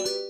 何?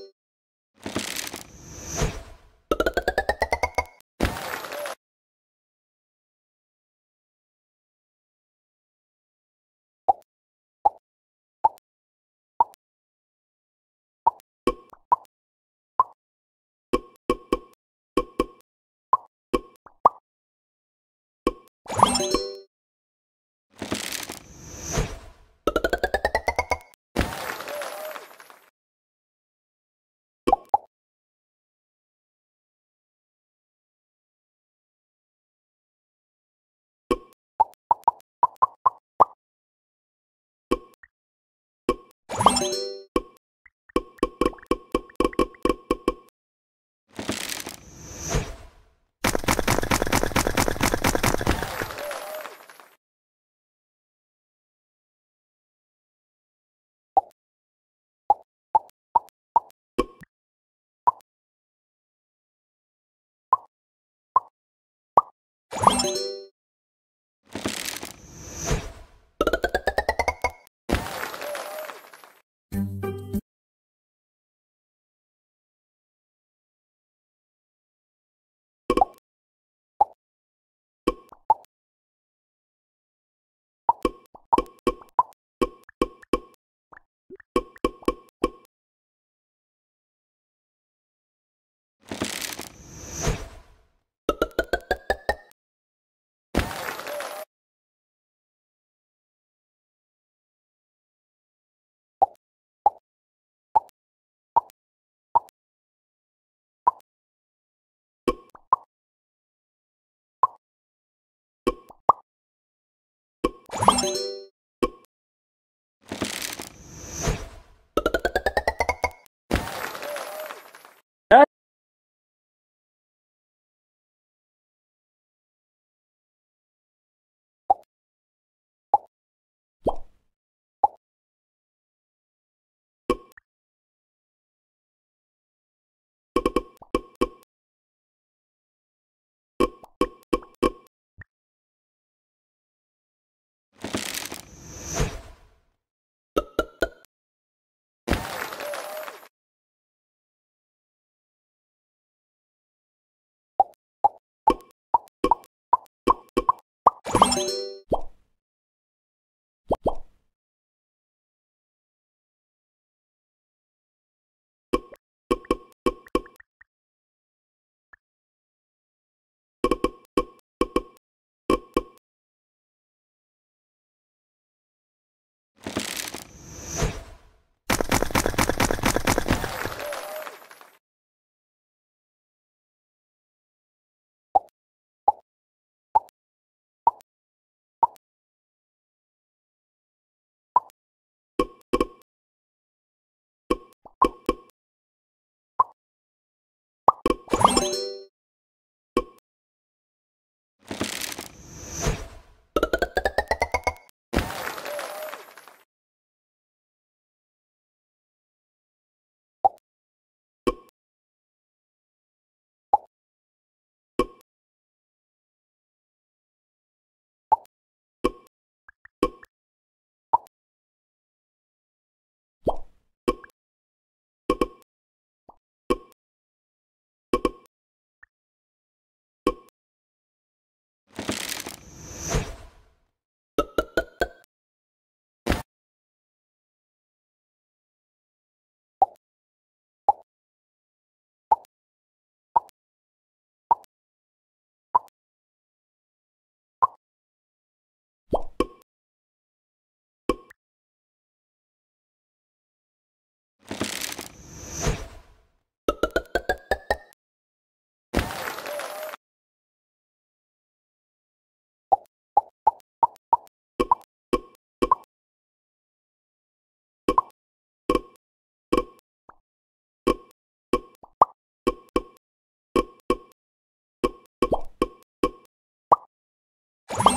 あ! you